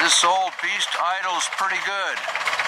This old beast idle's pretty good.